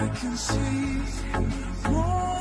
I can see more.